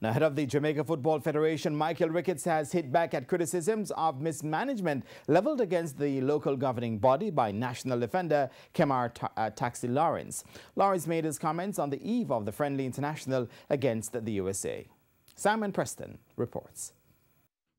Now, head of the Jamaica Football Federation, Michael Ricketts, has hit back at criticisms of mismanagement leveled against the local governing body by national defender Kemar uh, Taxi Lawrence. Lawrence made his comments on the eve of the friendly international against the USA. Simon Preston reports.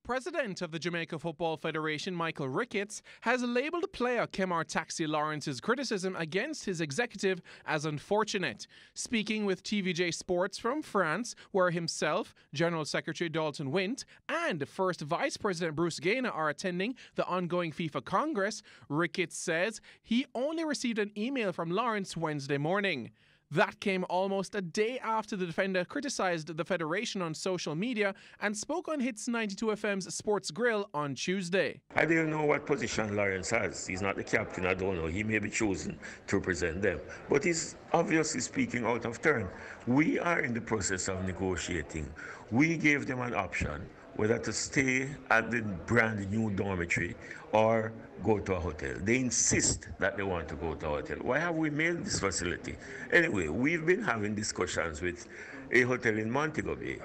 President of the Jamaica Football Federation, Michael Ricketts, has labelled player Kemar Taxi Lawrence's criticism against his executive as unfortunate. Speaking with TVJ Sports from France, where himself, General Secretary Dalton Wint, and First Vice President Bruce Gaynor are attending the ongoing FIFA Congress, Ricketts says he only received an email from Lawrence Wednesday morning. That came almost a day after the defender criticised the Federation on social media and spoke on Hits 92 FM's Sports Grill on Tuesday. I don't know what position Lawrence has. He's not the captain, I don't know. He may be chosen to represent them. But he's obviously speaking out of turn. We are in the process of negotiating. We gave them an option whether to stay at the brand new dormitory or go to a hotel. They insist that they want to go to a hotel. Why have we made this facility? Anyway, we've been having discussions with a hotel in Montego Bay.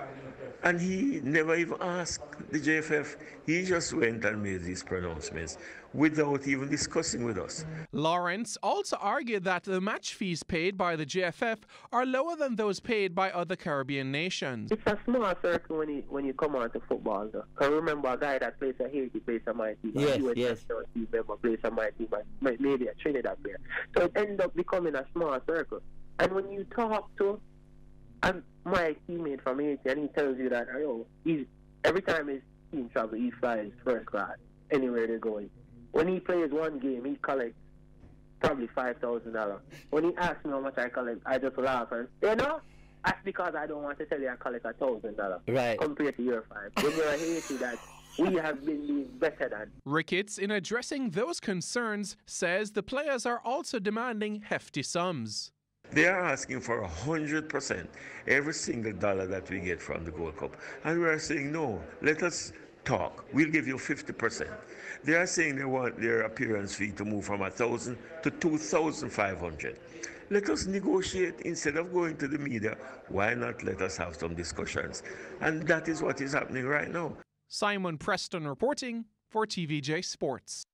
And he never even asked the JFF. He just went and made these pronouncements without even discussing with us. Lawrence also argued that the match fees paid by the JFF are lower than those paid by other Caribbean nations. It's a small circle when you when you come on to football. Though. I remember a guy that plays a Haiti plays a my team. Yes, a yes. Team member plays a my team, maybe a Trinidad player. So it ends up becoming a small circle. And when you talk to and my teammate from Haiti, and he tells you that, yo, he's, every time his team travels, he flies first class anywhere they're going. When he plays one game, he collects probably five thousand dollars. When he asks me how much I collect, I just laugh and you know. That's because I don't want to tell you I collect a thousand dollars. Right. Compared to your five. When you're a Haiti that we have been doing better than. Ricketts, in addressing those concerns, says the players are also demanding hefty sums. They are asking for 100% every single dollar that we get from the Gold Cup. And we are saying, no, let us talk. We'll give you 50%. They are saying they want their appearance fee to move from 1,000 to 2,500. Let us negotiate instead of going to the media. Why not let us have some discussions? And that is what is happening right now. Simon Preston reporting for TVJ Sports.